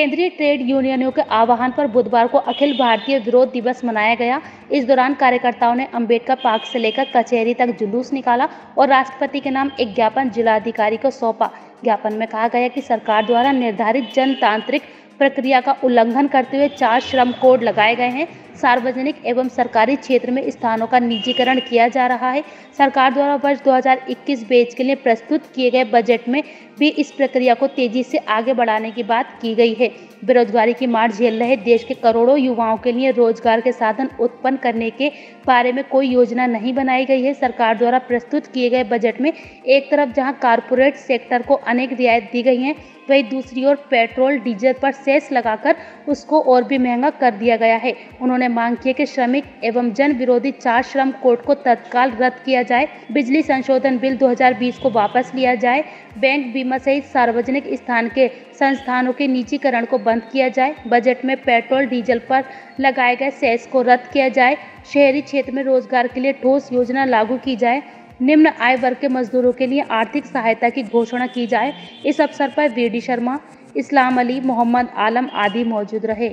केंद्रीय ट्रेड यूनियनों के आह्वान पर बुधवार को अखिल भारतीय विरोध दिवस मनाया गया। इस दौरान कार्यकर्ताओं ने अंबेडकर पार्क से लेकर कचहरी तक जुलूस निकाला और राष्ट्रपति के नाम एक ज्ञापन जिलाधिकारी को सौंपा। ज्ञापन में कहा गया कि सरकार द्वारा निर्धारित जनतांत्रिक प्रक्रिया का उल्लंघन करते हुए चार श्रम कोड लगाए गए हैं। सार्वजनिक एवं सरकारी क्षेत्र में स्थानों का निजीकरण किया जा रहा है। सरकार द्वारा वर्ष 2021 बेच के लिए प्रस्तुत किए गए बजट में भी इस प्रक्रिया को तेज़ी से आगे बढ़ाने की बात की गई है। बेरोजगारी की मार झेल रहे देश के करोड़ों युवाओं के लिए रोज़गार के साधन उत्पन्न करने के बारे में कोई योजना नहीं बनाई गई है। सरकार द्वारा प्रस्तुत किए गए बजट में एक तरफ़ जहाँ कारपोरेट सेक्टर को अनेक रियायत दी गई हैं, वहीं दूसरी ओर पेट्रोल, डीजल पर सेस लगाकर उसको और भी महँगा कर दिया गया है। उन्होंने मांग की कि श्रमिक एवं जन विरोधी चार श्रम कोड को तत्काल रद्द किया जाए, बिजली संशोधन बिल 2020 को वापस लिया जाए, बैंक बीमा सहित सार्वजनिक स्थान के संस्थानों के निजीकरण को बंद किया जाए, बजट में पेट्रोल, डीजल पर लगाए गए सेस को रद्द किया जाए, शहरी क्षेत्र में रोज़गार के लिए ठोस योजना लागू की जाए, निम्न आय वर्ग के मजदूरों के लिए आर्थिक सहायता की घोषणा की जाए। इस अवसर पर वी शर्मा, इस्लाम अली, मोहम्मद आलम आदि मौजूद रहे।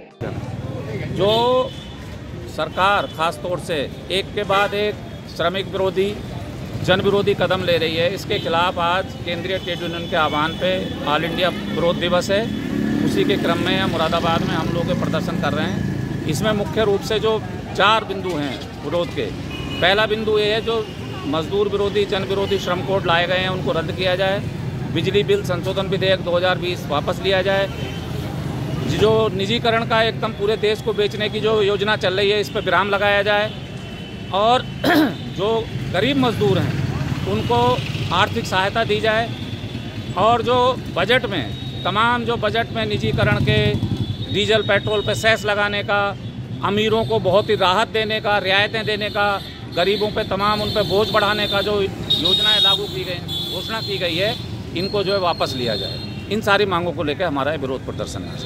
जो सरकार खास तौर से एक के बाद एक श्रमिक विरोधी, जन विरोधी कदम ले रही है। इसके खिलाफ आज केंद्रीय ट्रेड यूनियन के आह्वान पे ऑल इंडिया विरोध दिवस है। उसी के क्रम में मुरादाबाद में हम लोग प्रदर्शन कर रहे हैं। इसमें मुख्य रूप से जो चार बिंदु हैं विरोध के। पहला बिंदु ये है जो मजदूर विरोधी, जन विरोधी श्रम कोड लाए गए हैं, उनको रद्द किया जाए। बिजली बिल संशोधन विधेयक 2020 वापस लिया जाए। जो निजीकरण का एकदम पूरे देश को बेचने की जो योजना चल रही है, इस पर विराम लगाया जाए। और जो गरीब मजदूर हैं, उनको आर्थिक सहायता दी जाए। और जो बजट में, तमाम जो बजट में निजीकरण के, डीजल, पेट्रोल पर पे सेस लगाने का, अमीरों को बहुत ही राहत देने का, रियायतें देने का, गरीबों पे तमाम उन पर बोझ बढ़ाने का जो योजनाएँ लागू की गई, घोषणा की गई है, इनको जो है वापस लिया जाए। इन सारी मांगों को लेकर हमारा विरोध प्रदर्शन है।